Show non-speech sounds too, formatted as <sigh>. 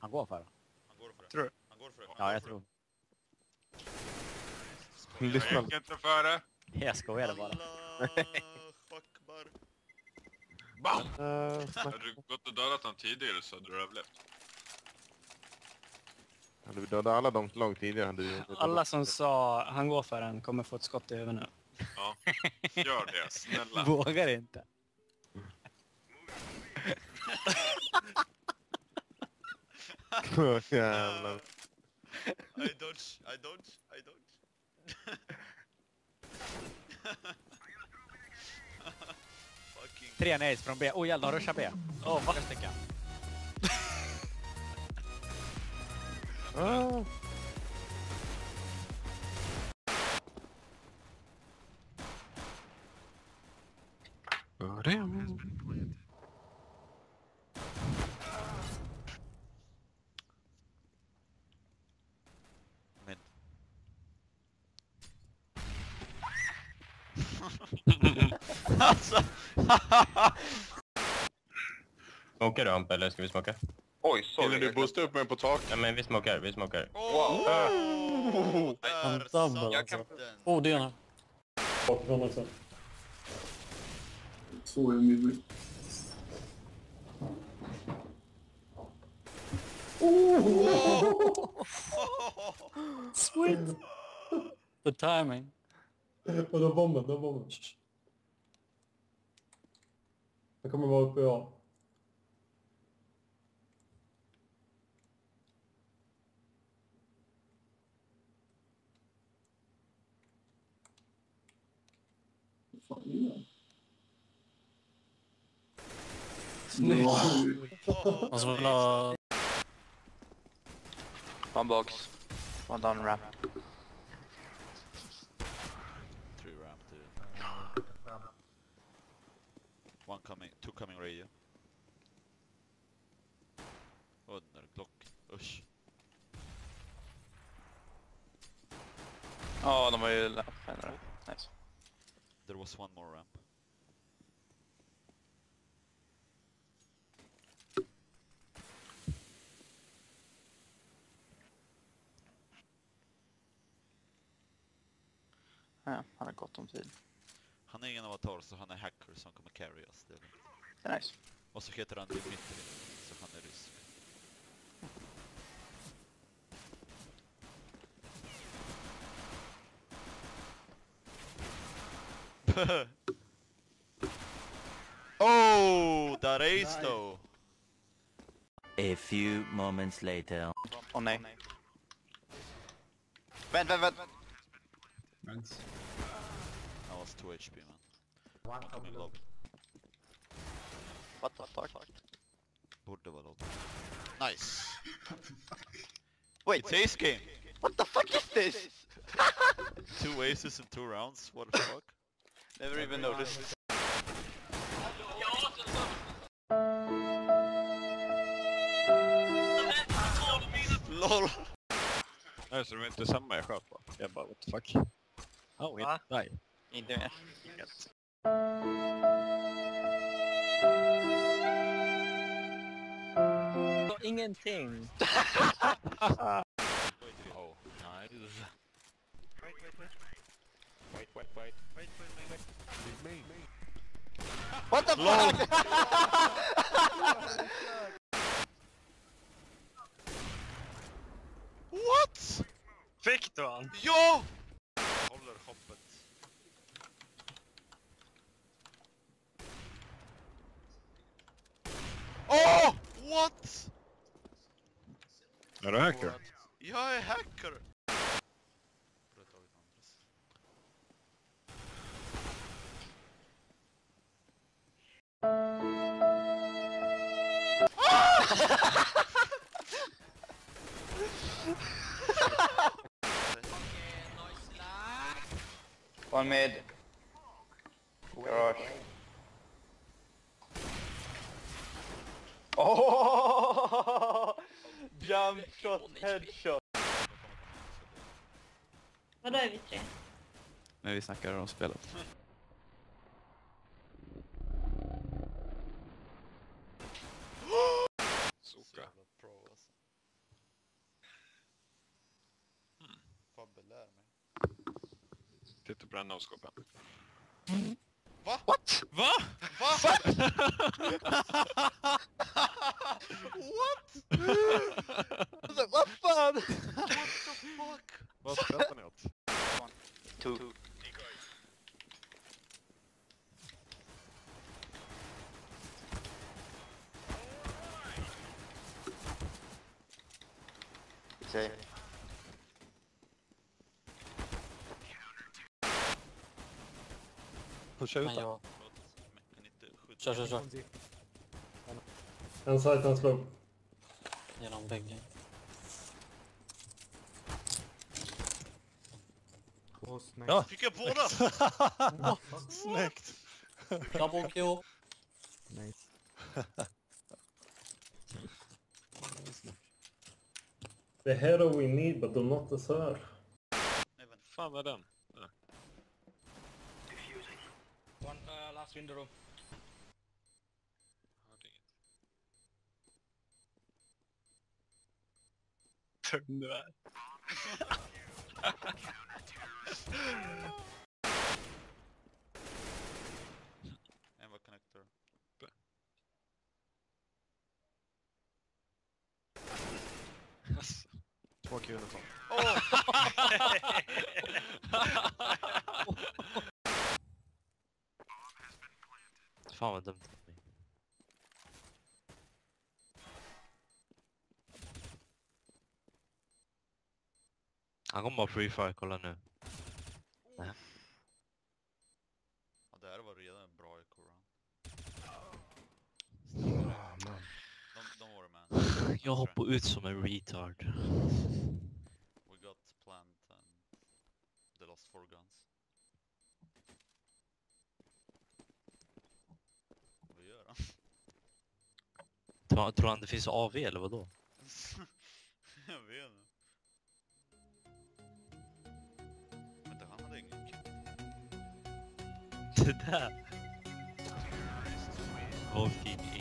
Han går för det. Han går för det. Tror du? Han går för det. Ja, jag tror. det. Jag Lyssna. gick inte för det. Jag skojade bara. Akbar. Bam! Uh, Hade du gått och dödat honom tidigare så hade du överlevt. hade vi dödat alla de långt tidigare hade vi... Alla som sa han går för den kommer få ett skott i huvudet nu. Ja. Gör det, snälla. <laughs> Vågar inte. <laughs> <laughs> Jävlar. I dodge, I dodge, I dodge. <laughs> Fucking... Tre nades från B. Oh jävlar, ruscha B. Åh, oh, vad stycken. Ah. Ja, alltså! <laughs> Smokar du Amp eller ska vi smoka? Oj, sorry. Hinner du boosta upp mig på tak? Ja men vi smokar, vi smokar. Oh! Han Där double satt den. Oh, det är han. Bakifrån också. Två i mid. Sweet! The timing. Vadå bomben? Var bomben. Jag kommer vara uppe i A. Och så vill ha... One box. One down ramp. One coming, two coming radio. Under Glock. Usch. Ja, de har ju lämnat Nice. There was one more ramp. Ja, han har gott om tid. Han är ingen avatar så han är hacker som kommer carry oss. Det är nice. Och så heter han Dimitri, så han är rysk. <laughs> oh, that ace though! A few moments later. Åh nej. Vänt, vänt, vänt! That was 2 HP man. One coming low. What the fuck? Borde vara low. Nice! Wait, It's ace game! what the fuck is this? <laughs> Two aces in two rounds, what the fuck? Never even noticed. LOL! Nej, så de är inte samma jag sköt på. Jag bara, what the fuck. Oh, Va? nej. Inte mer. Ingenting. Oh, nice. Wait, wait, wait. Wait, wait, wait. Wait, wait, wait, wait. What the LOL. fuck? What? Fick du han? Ja! What? Är du hacker? Jag är hacker! One mid. one shot headshot. Vadå är vi tre? Men vi snackar om spelet. Soka. Pro Titta på den noskåpen. Va? What? Va? Va? <laughs> What? What? <laughs> <laughs> Säg. Pusha ut den. Kör, kör, kör. En side, en slope. Genom väggen. Ja. Fick jag båda? <laughs> Snyggt! Double kill. <laughs> The hero we need, but not the sir. Nej, vad. Diffusing. One uh, last window room. Hörde <laughs> <laughs> <laughs> Kulor kvar. <laughs> Fan vad dumt. Han kommer bara free fire, kolla nu. Ja, det här var redan en bra eco-run. man. Don't, don't worry man. Jag hoppar ut som en retard. Guns. Vad gör han? Tror, tror han det finns AV eller vadå? <laughs> jag vet inte. Vänta, han hade ingen kill. Det där. Walking